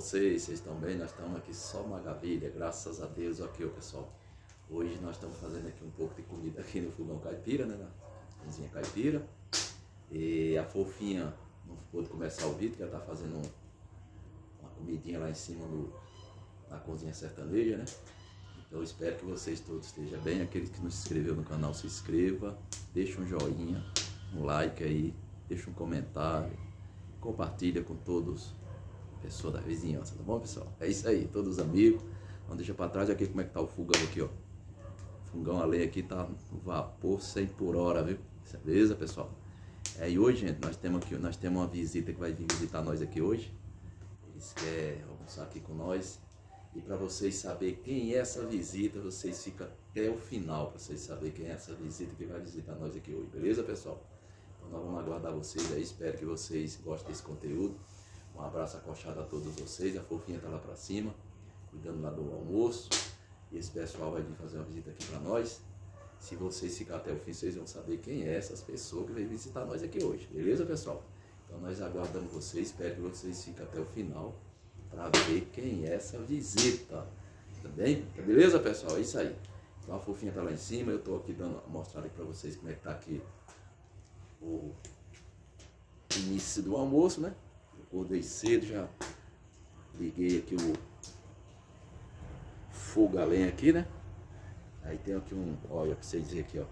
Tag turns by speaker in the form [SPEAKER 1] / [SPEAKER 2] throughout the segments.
[SPEAKER 1] vocês? Vocês estão bem? Nós estamos aqui só maravilha, graças a Deus. Aqui, ó, pessoal. Hoje nós estamos fazendo aqui um pouco de comida aqui no fogão caipira, né? Na cozinha caipira. E a fofinha não pôde começar o vídeo, que ela tá fazendo uma comidinha lá em cima no, na cozinha sertaneja, né? Então espero que vocês todos estejam bem. Aqueles que não se inscreveu no canal, se inscreva, deixa um joinha, um like aí, deixa um comentário, compartilha com todos pessoa da vizinhança, tá bom, pessoal? É isso aí, todos os amigos. Vamos deixar para trás aqui como é que tá o fogão aqui, ó. O fogão a aqui tá no vapor 100 por hora, viu? Beleza, pessoal? É, e hoje, gente, nós temos aqui, nós temos uma visita que vai vir visitar nós aqui hoje. Eles querem almoçar aqui com nós. E para vocês saberem quem é essa visita, vocês ficam até o final para vocês saberem quem é essa visita que vai visitar nós aqui hoje, beleza, pessoal? Então nós vamos aguardar vocês aí, espero que vocês gostem desse conteúdo. Um abraço acochado a todos vocês. A fofinha tá lá para cima, cuidando lá do almoço. E esse pessoal vai vir fazer uma visita aqui para nós. Se vocês ficarem até o fim, vocês vão saber quem é essas pessoas que vêm visitar nós aqui hoje. Beleza, pessoal? Então nós aguardamos vocês. Espero que vocês fiquem até o final para ver quem é essa visita. Tá bem? Tá beleza, pessoal? É isso aí. Então a fofinha tá lá em cima. Eu tô aqui dando mostrar para vocês como é que tá aqui o início do almoço, né? Acordei cedo, já liguei aqui o fogo a lenha aqui, né? Aí tem aqui um, olha, pra vocês verem aqui, ó.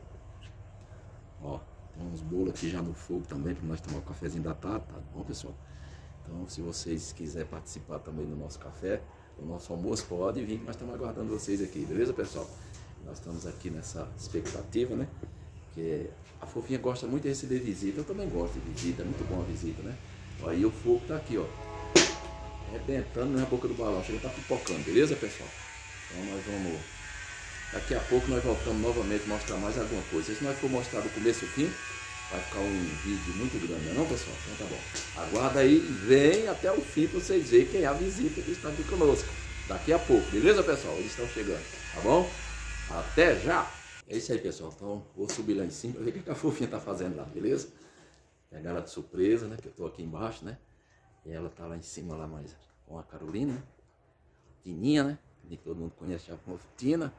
[SPEAKER 1] Ó, tem uns bolos aqui já no fogo também, para nós tomar o um cafezinho da tarde, tá bom, pessoal? Então, se vocês quiserem participar também do nosso café, do nosso almoço, pode vir, nós estamos aguardando vocês aqui, beleza, pessoal? Nós estamos aqui nessa expectativa, né? Que a fofinha gosta muito de receber visita, eu também gosto de visita, é muito bom a visita, né? Aí o fogo tá aqui, ó. Arrebentando na boca do balão. Chega tá pipocando, beleza, pessoal? Então nós vamos. Daqui a pouco nós voltamos novamente mostrar mais alguma coisa. Se nós for mostrar do começo ao fim, vai ficar um vídeo muito grande, não, é pessoal? Então tá bom. Aguarda aí e vem até o fim para vocês verem quem é a visita que está aqui conosco. Daqui a pouco, beleza, pessoal? Eles estão chegando, tá bom? Até já! É isso aí, pessoal. Então, vou subir lá em cima para ver o que a fofinha tá fazendo lá, beleza? Pegar ela de surpresa, né? Que eu tô aqui embaixo, né? E ela tá lá em cima lá mais com a Carolina, né? Tininha, né? Que todo mundo conhece já como Tina.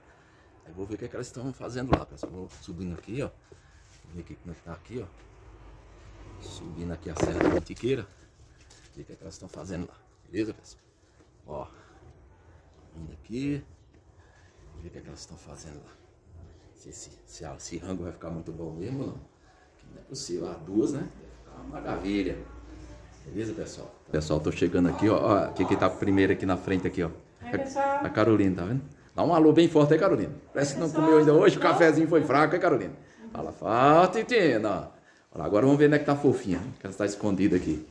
[SPEAKER 1] Aí vou ver o que, é que elas estão fazendo lá, pessoal. Vou subindo aqui, ó. Vou ver como é que tá aqui, ó. Subindo aqui a Serra da Mantiqueira. Ver o que, é que elas estão fazendo lá. Beleza, pessoal? Ó. Indo aqui. Ver o que, é que elas estão fazendo lá. Se esse, se, esse rango vai ficar muito bom mesmo ou não. Não é possível. As duas, né? Uma maravilha. Beleza, pessoal? Pessoal, tô chegando aqui, ó. ó quem que tá primeiro aqui na frente aqui, ó. É, pessoal. A Carolina, tá vendo? Dá um alô bem forte aí, Carolina. Parece que não comeu ainda hoje, o cafezinho foi fraco, hein, Carolina? Fala, fala, Titina. Olha, agora vamos ver onde é que tá a fofinha, que ela está escondida aqui.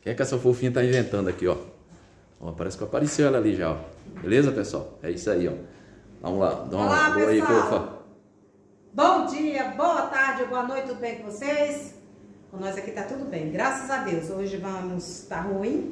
[SPEAKER 1] Quem é que essa fofinha tá inventando aqui, ó? ó? Parece que apareceu ela ali já, ó. Beleza, pessoal? É isso aí, ó. Vamos lá, dá um alô aí, fofa.
[SPEAKER 2] Bom dia, boa tarde, boa noite, tudo bem com vocês? Com nós aqui tá tudo bem, graças a Deus. Hoje vamos, tá ruim.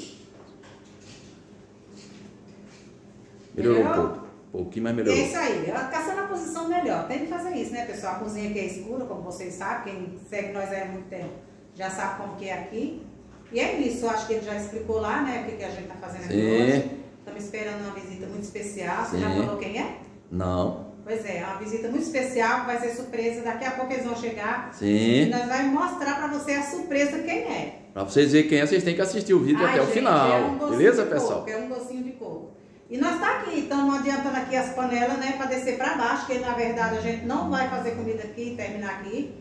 [SPEAKER 1] Melhorou, um pouco, um pouquinho, mas melhorou.
[SPEAKER 2] É isso aí, caçando a posição melhor. Tem que fazer isso, né, pessoal? A cozinha aqui é escura, como vocês sabem, quem segue nós há muito tempo já sabe como que é aqui. E é isso, eu acho que ele já explicou lá, né, o que, que a gente tá fazendo aqui Sim. hoje. Estamos esperando uma visita muito especial. Você Sim. já falou quem é?
[SPEAKER 1] Não.
[SPEAKER 2] Pois é, é uma visita muito especial, vai ser surpresa. Daqui a pouco eles vão chegar.
[SPEAKER 1] Sim. E
[SPEAKER 2] nós vamos mostrar para você a surpresa quem é.
[SPEAKER 1] Para vocês verem quem é, vocês têm que assistir o vídeo Ai, até gente, o final. É um Beleza, pessoal?
[SPEAKER 2] Coco, é um docinho de coco. E nós tá aqui, estamos adiantando aqui as panelas, né, para descer para baixo, que na verdade a gente não vai fazer comida aqui, terminar aqui,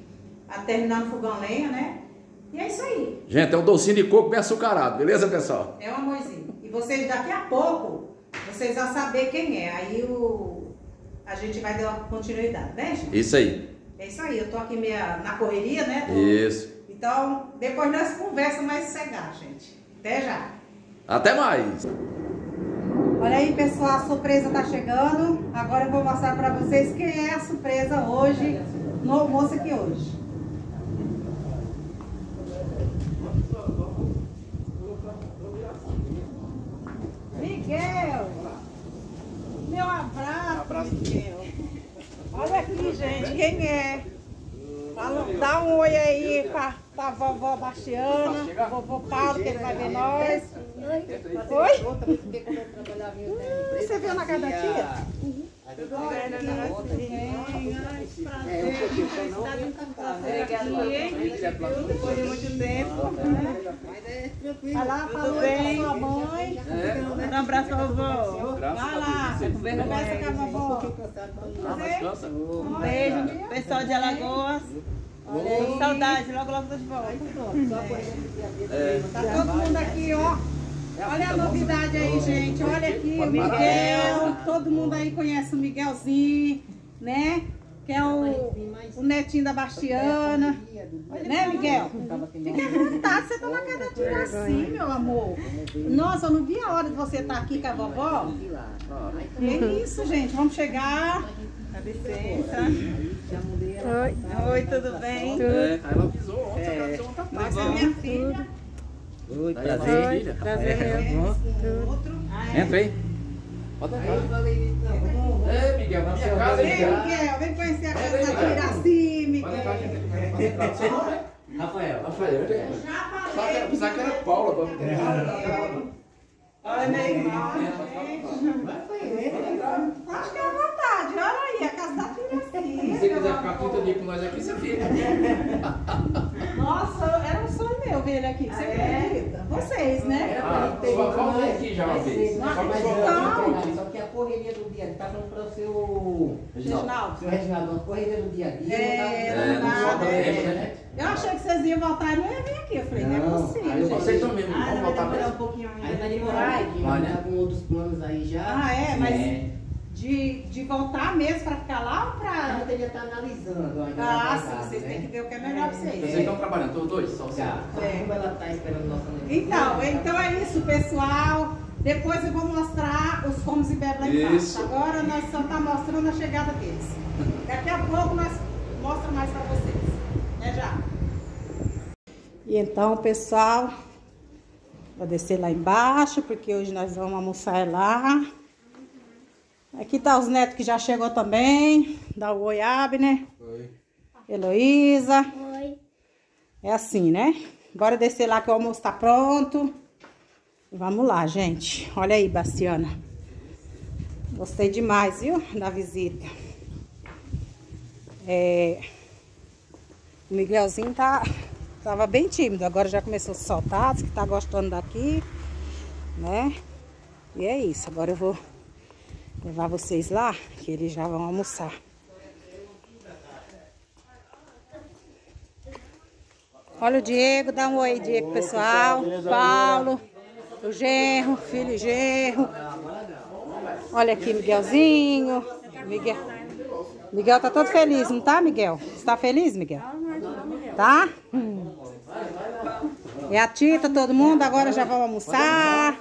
[SPEAKER 2] a terminar no fogão lenha, né? E é isso aí.
[SPEAKER 1] Gente, é um docinho de coco bem açucarado, beleza, pessoal?
[SPEAKER 2] É um amorzinho. E vocês daqui a pouco, vocês vão saber quem é. Aí o a gente vai dar continuidade, né, gente?
[SPEAKER 1] Isso aí.
[SPEAKER 2] É isso aí, eu tô aqui meia na correria, né? Tô...
[SPEAKER 1] Isso.
[SPEAKER 2] Então, depois nós conversa mais cegar, gente. Até já.
[SPEAKER 1] Até mais.
[SPEAKER 2] Olha aí, pessoal, a surpresa tá chegando. Agora eu vou mostrar para vocês quem é a surpresa hoje, no almoço aqui hoje. Miguel! Meu abraço, abraço. Miguel. Olha aqui, gente, quem é? Fala, dá um oi aí pra, pra vovó Bastiana, vovô Paulo, que ele vai ver nós. Oi? Você viu na casa da tia?
[SPEAKER 3] Depois de muito tempo.
[SPEAKER 2] Vai lá, falou aí com a sua mãe.
[SPEAKER 3] Dá um abraço vovó.
[SPEAKER 2] Vai lá, conversa com a vovó.
[SPEAKER 3] Um beijo, pessoal de Alagoas. Saudade, logo logo tô de volta.
[SPEAKER 2] Tá todo mundo aqui, ó. Olha a novidade aí, gente. Olha aqui, o Miguel. Todo mundo aí conhece o Miguelzinho, né? Que é o, o netinho da Bastiana. Né, Miguel? Fique à vontade, você tá na casa tia assim, meu amor. Nossa, eu não vi a hora de você estar aqui com a vovó. Que isso, gente. Vamos chegar.
[SPEAKER 3] Dá licença. Oi, tudo bem?
[SPEAKER 1] É, ela avisou ontem, ela avisou ontem.
[SPEAKER 2] É minha filha.
[SPEAKER 4] Oi,
[SPEAKER 1] Aí essa
[SPEAKER 4] prazer.
[SPEAKER 1] é a. Entra aí. Pode entrar. É, Miguel, na minha casa,
[SPEAKER 2] Vem,
[SPEAKER 1] Miguel.
[SPEAKER 2] Vem conhecer a casa da
[SPEAKER 1] Pode entrar,
[SPEAKER 2] Miguel.
[SPEAKER 1] Pode entrar. É?
[SPEAKER 4] Rafael.
[SPEAKER 1] Rafael, né?
[SPEAKER 2] Já
[SPEAKER 1] Só que
[SPEAKER 2] falei.
[SPEAKER 1] pensava que era Paula. pra-
[SPEAKER 2] Olha, meu irmão, Acho que é à vontade. Olha aí, a casa da
[SPEAKER 1] Se
[SPEAKER 2] Tiraci.
[SPEAKER 1] você quiser ficar 30 dias com nós aqui, você fica.
[SPEAKER 2] Nossa, era ele aqui. Você acredita? Vocês, né?
[SPEAKER 1] Ah, sua avó veio aqui já uma vez.
[SPEAKER 2] Mas
[SPEAKER 1] Só que sua avó
[SPEAKER 2] então-.
[SPEAKER 4] Só que a correria do dia a dia, tá falando para o seu
[SPEAKER 2] Reginaldo.
[SPEAKER 4] Seu Reginaldo, a correria do dia a dia.
[SPEAKER 2] É,
[SPEAKER 4] não
[SPEAKER 2] não dá,
[SPEAKER 1] sobra
[SPEAKER 2] né?
[SPEAKER 1] né?
[SPEAKER 2] Eu achei que vocês iam voltar e não ia vir aqui. Eu falei, não, é
[SPEAKER 4] Não,
[SPEAKER 2] possível.
[SPEAKER 4] aí eu
[SPEAKER 2] gente.
[SPEAKER 1] Vocês também não
[SPEAKER 3] Ah,
[SPEAKER 1] vão
[SPEAKER 3] vai
[SPEAKER 1] voltar
[SPEAKER 3] demorar um
[SPEAKER 1] mesmo?
[SPEAKER 3] pouquinho
[SPEAKER 4] Aí
[SPEAKER 3] ainda.
[SPEAKER 4] vai demorar, que
[SPEAKER 1] Vai, né?
[SPEAKER 4] tá com outros planos aí já.
[SPEAKER 2] Ah, é? Mas
[SPEAKER 4] É.
[SPEAKER 2] de, de voltar mesmo pra ficar lá ou
[SPEAKER 4] A
[SPEAKER 2] pra.
[SPEAKER 4] gente já tá analisando. ainda
[SPEAKER 2] Ah, sim,
[SPEAKER 4] casa,
[SPEAKER 2] vocês
[SPEAKER 4] né?
[SPEAKER 2] têm que ver o que é melhor pra vocês.
[SPEAKER 1] Vocês estão trabalhando, todos dois? Só você?
[SPEAKER 4] Já. Só
[SPEAKER 2] É.
[SPEAKER 4] como ela tá esperando nossa
[SPEAKER 2] Então, então é isso, pessoal. Depois eu vou mostrar os fomos e bebes lá embaixo.
[SPEAKER 1] Isso.
[SPEAKER 2] Agora nós só tá mostrando a chegada deles. Daqui a pouco nós mostramos mais pra vocês. É já. E então, pessoal, vou descer lá embaixo, porque hoje nós vamos almoçar lá. Aqui tá os netos que já chegou também. Dá o oi, Abner.
[SPEAKER 1] Oi.
[SPEAKER 2] Heloísa. Oi. É assim, né? Bora descer lá que o almoço tá pronto. Vamos lá, gente. Olha aí, Bastiana. Gostei demais, viu? Da visita. É... O Miguelzinho tá... tava bem tímido. Agora já começou a se soltar. Diz que tá gostando daqui. Né? E é isso. Agora eu vou levar vocês lá, que eles já vão almoçar. Olha o Diego, dá um oi, Diego, pessoal. Paulo, o genro, filho e genro. Olha aqui, Miguelzinho. Miguel. Miguel tá todo feliz, não tá, Miguel? Você tá feliz, Miguel? Tá? Hum. E a Tita, todo mundo, agora já vamos almoçar.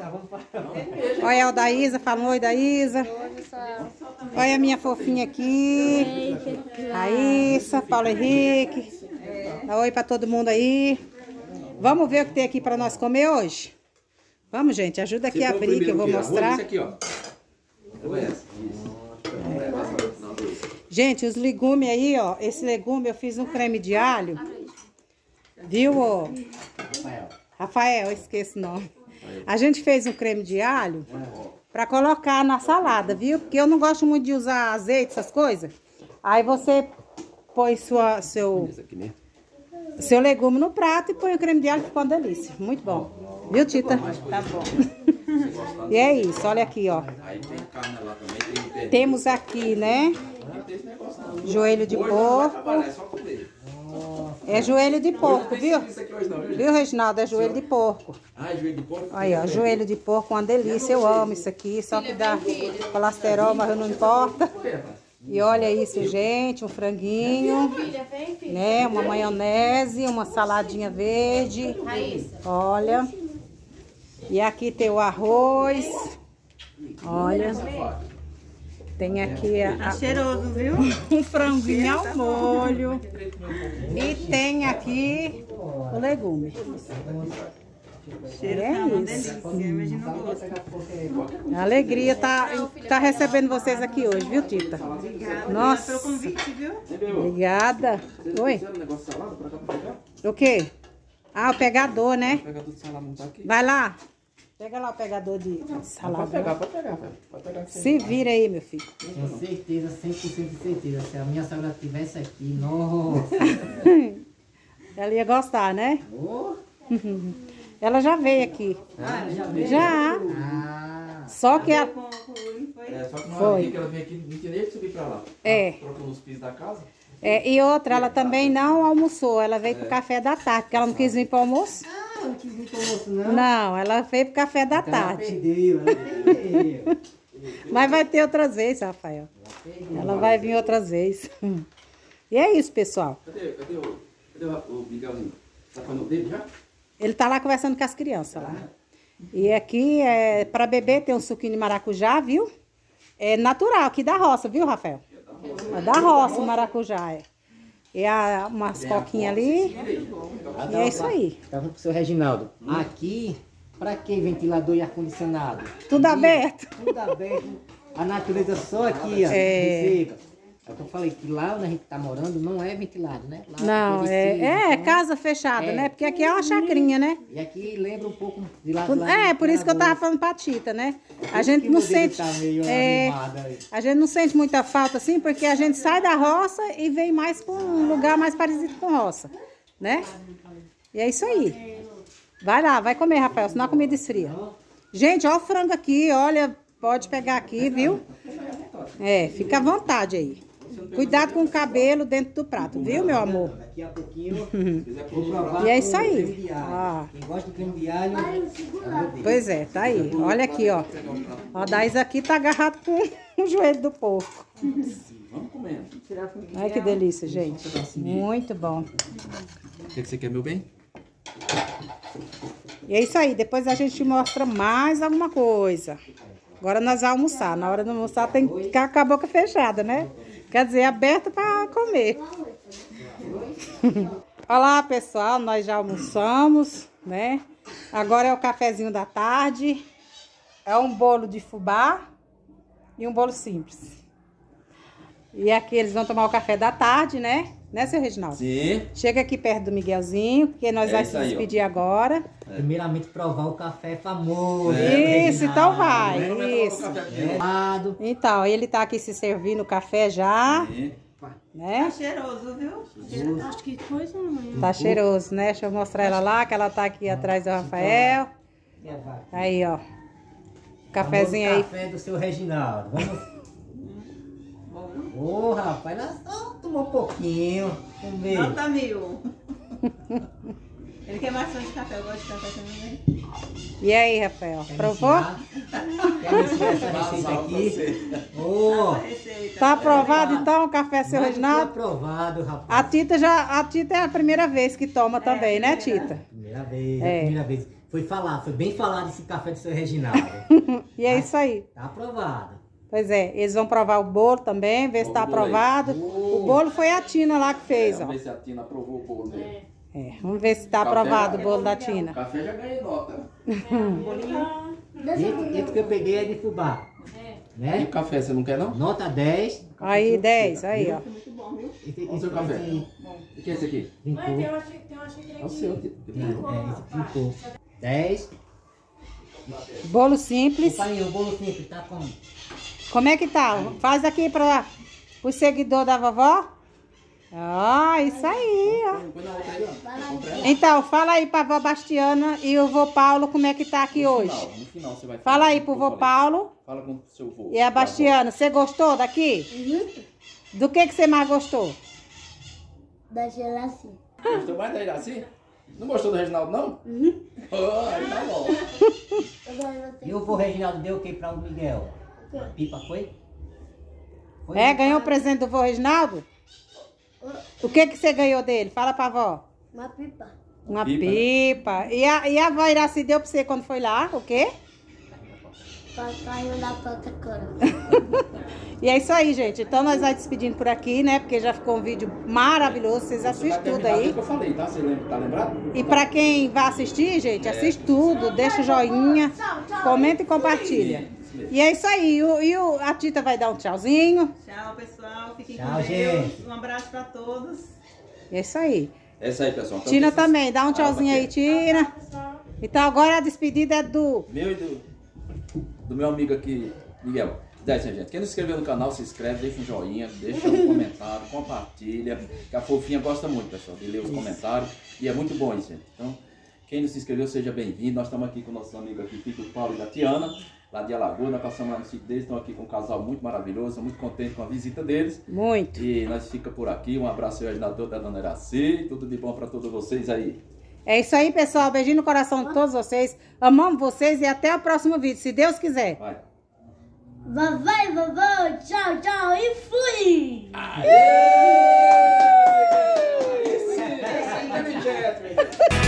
[SPEAKER 2] Olha o da Isa, fala um oi da Isa. Olha a minha fofinha aqui. A Issa, Paulo Henrique. Dá oi pra todo mundo aí. Vamos ver o que tem aqui pra nós comer hoje? Vamos, gente, ajuda aqui a abrir que eu vou mostrar.
[SPEAKER 1] Ó. É. É.
[SPEAKER 2] Gente, os legumes aí, ó. Esse legume eu fiz um creme de alho. Viu, ô?
[SPEAKER 4] Rafael.
[SPEAKER 2] Rafael, eu esqueço o nome. A gente fez um creme de alho pra colocar na salada, viu? Porque eu não gosto muito de usar azeite, essas coisas. Aí você põe sua, seu,
[SPEAKER 1] mesmo.
[SPEAKER 2] seu legume no prato e põe o creme de alho, ficou uma delícia. Muito bom. Viu, Tita?
[SPEAKER 3] Tá bom.
[SPEAKER 2] E é isso, olha aqui, ó.
[SPEAKER 1] Aí tem carne lá também, tem pernil.
[SPEAKER 2] Temos aqui, né? Joelho de porco.
[SPEAKER 1] É
[SPEAKER 2] joelho de porco, viu?
[SPEAKER 1] hoje não, viu,
[SPEAKER 2] Reginaldo? É joelho de porco.
[SPEAKER 1] Ah, é joelho de porco?
[SPEAKER 2] Aí, ó, joelho de porco, uma delícia. Eu amo isso aqui, só que dá colesterol, mas não importa. E olha isso, gente, um franguinho, né? Uma maionese, uma saladinha verde. Olha. E aqui tem o arroz. Olha. Tem aqui a-
[SPEAKER 3] Tá cheiroso, viu?
[SPEAKER 2] um franguinho ao molho. E tem aqui o legume.
[SPEAKER 3] Cheiro
[SPEAKER 2] É
[SPEAKER 3] tá uma delícia. Imagina o gosto.
[SPEAKER 2] A alegria tá, tá recebendo vocês aqui hoje, viu, Tita?
[SPEAKER 3] Obrigada
[SPEAKER 2] Nossa.
[SPEAKER 3] pelo convite, viu?
[SPEAKER 2] Obrigada. Oi?
[SPEAKER 1] De?
[SPEAKER 2] O quê? Ah, o pegador, né?
[SPEAKER 1] Pega tudo salada, não tá aqui.
[SPEAKER 2] Vai lá. Pega lá o pegador de
[SPEAKER 1] Pode
[SPEAKER 2] salada.
[SPEAKER 1] pegar, pode pegar, velho. Pode pegar. que você-
[SPEAKER 2] Se vira aí, meu filho.
[SPEAKER 4] Tenho certeza, 100% de certeza. Se a minha sogra estivesse aqui, nossa.
[SPEAKER 2] Ela ia gostar, né?
[SPEAKER 4] Oh.
[SPEAKER 2] Ela já veio aqui.
[SPEAKER 4] Ah, já veio?
[SPEAKER 2] Já.
[SPEAKER 4] Ah.
[SPEAKER 2] Só que a...
[SPEAKER 3] Com, com?
[SPEAKER 1] É, só que
[SPEAKER 2] Foi.
[SPEAKER 1] que ela veio aqui, não tinha nem subir pra lá.
[SPEAKER 2] É.
[SPEAKER 1] Trocou os pisos da casa.
[SPEAKER 2] é, e outra, ela também não almoçou. Ela veio pro café da tarde, porque ela não quis vir pro almoço.
[SPEAKER 4] Ah, não quis vir com o moço, não?
[SPEAKER 2] Não, ela veio pro café da
[SPEAKER 4] Então ela
[SPEAKER 2] tarde.
[SPEAKER 4] perdeu, ela perdeu.
[SPEAKER 2] Mas vai ter outras vezes, Rafael.
[SPEAKER 4] perdeu.
[SPEAKER 2] Ela vai vir outras vezes. E é isso, pessoal.
[SPEAKER 1] Cadê, cadê, o, cadê o, Miguelzinho? Tá com o dele já?
[SPEAKER 2] Ele tá lá conversando com as crianças lá. E aqui, é, para beber, tem um suquinho de maracujá, viu? É natural, aqui da roça, viu, Rafael? É da roça, o maracujá, é. E a, umas coquinhas ali. E é isso aí.
[SPEAKER 4] Tava pro seu Reginaldo. Aqui, pra que ventilador e ar-condicionado?
[SPEAKER 2] Tudo aberto.
[SPEAKER 4] Tudo aberto. A natureza só aqui, ó.
[SPEAKER 2] É.
[SPEAKER 4] É o que eu falei, que lá onde a gente tá morando não é ventilado, né? Lá
[SPEAKER 2] Não,
[SPEAKER 4] receba,
[SPEAKER 2] é, é
[SPEAKER 4] então-
[SPEAKER 2] casa fechada,
[SPEAKER 4] É.
[SPEAKER 2] né? Porque aqui é uma chacrinha, né?
[SPEAKER 4] E aqui lembra um pouco de lá
[SPEAKER 2] Por-
[SPEAKER 4] lá
[SPEAKER 2] É, por isso que eu tava falando pra Tita, né? A gente não sente.
[SPEAKER 4] Tá
[SPEAKER 2] é, a gente não sente muita falta assim, porque a gente sai da roça e vem mais pra um lugar mais parecido com roça, né? E é isso aí. Vai lá, vai comer, Rafael, senão a comida esfria. Gente, ó o frango aqui, olha, pode pegar aqui, viu? É, fica à vontade aí. Cuidado com o cabelo dentro do prato, viu, meu amor?
[SPEAKER 4] Daqui a pouquinho vou provar
[SPEAKER 2] E é isso aí. Ah.
[SPEAKER 4] Quem gosta de creme de alho, o.
[SPEAKER 2] Pois é, tá aí. Olha aqui, ó. Ó, Daís aqui tá agarrado com o joelho do porco.
[SPEAKER 1] Vamos comendo.
[SPEAKER 2] Olha que delícia, gente. Muito bom.
[SPEAKER 1] O que, que você quer, meu bem?
[SPEAKER 2] E é isso aí. Depois a gente mostra mais alguma coisa. Agora nós vamos almoçar. Na hora de almoçar tem que ficar com a boca fechada, né? Quer dizer, aberta para comer. Olá, pessoal. Nós já almoçamos, né? Agora é o cafezinho da tarde. É um bolo de fubá e um bolo simples. E aqui eles vão tomar o café da tarde, né? Né, seu Reginaldo?
[SPEAKER 1] Sim.
[SPEAKER 2] Chega aqui perto do Miguelzinho, porque nós
[SPEAKER 1] É
[SPEAKER 2] vamos se
[SPEAKER 1] aí,
[SPEAKER 2] despedir agora.
[SPEAKER 4] Primeiramente provar o café famoso.
[SPEAKER 2] Isso, então vai. Isso.
[SPEAKER 4] Gelado.
[SPEAKER 2] Então, ele tá aqui se servindo o café já,
[SPEAKER 1] Sim.
[SPEAKER 3] Tá
[SPEAKER 2] né?
[SPEAKER 3] cheiroso, viu?
[SPEAKER 5] Acho que coisa, mamãe.
[SPEAKER 2] Tá cheiroso, né? Deixa eu mostrar ela lá, que ela tá aqui atrás do Rafael. Aí, ó. Cafezinho
[SPEAKER 4] Famoso
[SPEAKER 2] aí.
[SPEAKER 4] Café do seu Reginaldo. Vamos. Ô, rapaz, ela um pouquinho. Vamos ver.
[SPEAKER 3] Nota mil. Ele quer mais fã de café, eu gosto de café também.
[SPEAKER 2] E aí, Rafael?
[SPEAKER 4] Quer
[SPEAKER 2] Provou?
[SPEAKER 4] Quer me ensinar essa receita aqui?
[SPEAKER 3] Receita.
[SPEAKER 2] Tá aprovado então o café, seu Reginaldo?
[SPEAKER 4] aprovado, rapaz.
[SPEAKER 2] A Tita já, a Tita é a primeira vez que toma também, né, Tita?
[SPEAKER 4] Primeira vez,
[SPEAKER 2] É.
[SPEAKER 4] a primeira vez. Foi falar, foi bem falado esse café do seu Reginaldo.
[SPEAKER 2] E é isso aí.
[SPEAKER 4] tá aprovado.
[SPEAKER 2] Pois é, eles vão provar o bolo também, ver se tá
[SPEAKER 1] o bolo aí.
[SPEAKER 2] aprovado.
[SPEAKER 1] Bolo.
[SPEAKER 2] O bolo foi a Tina lá que fez, ó.
[SPEAKER 1] Vamos ver se a Tina aprovou o bolo dele.
[SPEAKER 2] É, vamos ver se tá
[SPEAKER 1] Café
[SPEAKER 2] aprovado o bolo da
[SPEAKER 1] O
[SPEAKER 2] Tina.
[SPEAKER 1] café já ganhei nota.
[SPEAKER 4] Esse, esse que eu peguei é de fubá.
[SPEAKER 1] E
[SPEAKER 4] Né?
[SPEAKER 1] o café, você não quer não?
[SPEAKER 4] Nota 10.
[SPEAKER 2] Aí, 10, aí, ó.
[SPEAKER 4] Esse,
[SPEAKER 1] Olha o seu café.
[SPEAKER 4] esse
[SPEAKER 1] O que é esse aqui?
[SPEAKER 5] Mãe, tem uma, tem uma xícara
[SPEAKER 1] É o
[SPEAKER 5] aqui.
[SPEAKER 1] seu.
[SPEAKER 4] É, é, esse vincou. 10.
[SPEAKER 2] Bolo
[SPEAKER 4] O
[SPEAKER 2] simples.
[SPEAKER 4] pai, o bolo simples tá como?
[SPEAKER 2] Como é que tá? Faz aqui para o seguidor da vovó. Ah, isso aí, ó.
[SPEAKER 1] Na outra aí, ó.
[SPEAKER 2] Então, fala aí pra vó Bastiana e o vô Paulo como é que tá aqui
[SPEAKER 1] No
[SPEAKER 2] hoje.
[SPEAKER 1] final, No final você vai
[SPEAKER 2] Fala aí
[SPEAKER 1] o
[SPEAKER 2] pro vô. Paulo
[SPEAKER 1] Fala com o seu vô.
[SPEAKER 2] e a Bastiana. Você gostou daqui? Do que que você mais gostou?
[SPEAKER 5] Da gelatina.
[SPEAKER 1] Gostou mais da Iraci? Não gostou do Reginaldo, não? Uhum. aí tá bom.
[SPEAKER 4] E o vô Reginaldo deu o que pra o Miguel? A pipa foi? Foi?
[SPEAKER 2] É, ganhou o presente do vô Reginaldo? O que que você ganhou dele? Fala pra vó.
[SPEAKER 5] Uma pipa.
[SPEAKER 2] Uma
[SPEAKER 1] Pipa,
[SPEAKER 2] pipa.
[SPEAKER 1] né?
[SPEAKER 2] E, a, e a avó Iraci deu pra você quando foi lá? O quê?
[SPEAKER 5] Papai da Coca-Cola.
[SPEAKER 2] E é isso aí, gente. Então nós vamos despedindo por aqui, né? Porque já ficou um vídeo maravilhoso. Vocês assistem tudo aí.
[SPEAKER 1] que eu falei, tá? Você lembra, tá lembrado?
[SPEAKER 2] E pra quem vai assistir, gente, assiste tudo, deixa o joinha, comenta e compartilha.
[SPEAKER 1] Isso.
[SPEAKER 2] E é isso aí. E, o- e o- a Tita vai dar um tchauzinho.
[SPEAKER 3] Tchau, pessoal. Fiquem
[SPEAKER 4] Tchau,
[SPEAKER 3] com Deus.
[SPEAKER 4] gente.
[SPEAKER 3] Um abraço pra todos.
[SPEAKER 2] É isso aí.
[SPEAKER 1] É isso aí, pessoal. Então,
[SPEAKER 2] Tina
[SPEAKER 1] vocês-
[SPEAKER 2] também. Dá um
[SPEAKER 1] Ah,
[SPEAKER 2] tchauzinho aí,
[SPEAKER 1] bacana.
[SPEAKER 2] Tina.
[SPEAKER 5] Pessoal.
[SPEAKER 2] Então agora a despedida é do.
[SPEAKER 1] Meu e do, do meu amigo aqui, Miguel. Dez, gente. Quem não se inscreveu no canal, se inscreve, deixa um joinha, deixa um comentário, compartilha. Que a fofinha gosta muito, pessoal, de ler os comentários. E é muito bom isso, gente. Então, quem não se inscreveu, seja bem-vindo. Nós estamos aqui com nossos amigos aqui, Fico Paulo e da Tiana, lá de Alagoas. Nós passamos lá no sítio deles, estão aqui com um casal muito maravilhoso, muito contente com a visita deles.
[SPEAKER 2] Muito.
[SPEAKER 1] E nós fica por aqui. Um abraço ao ajudador da Dona Iraci. Tudo de bom para todos vocês aí.
[SPEAKER 2] É isso aí, pessoal. Beijinho no coração de todos vocês. Amamos vocês e até o próximo vídeo, se Deus quiser.
[SPEAKER 1] Vai.
[SPEAKER 5] Vai, vovô, tchau, tchau e fui!
[SPEAKER 1] Esse, esse é inteligente.